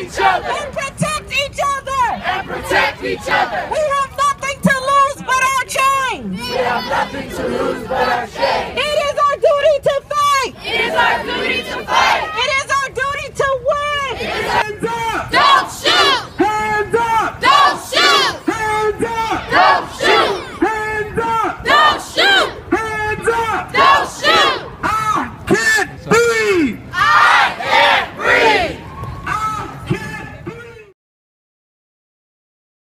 each other. And protect each other. And protect each other. We have nothing to lose but our chains. We have nothing to lose but our.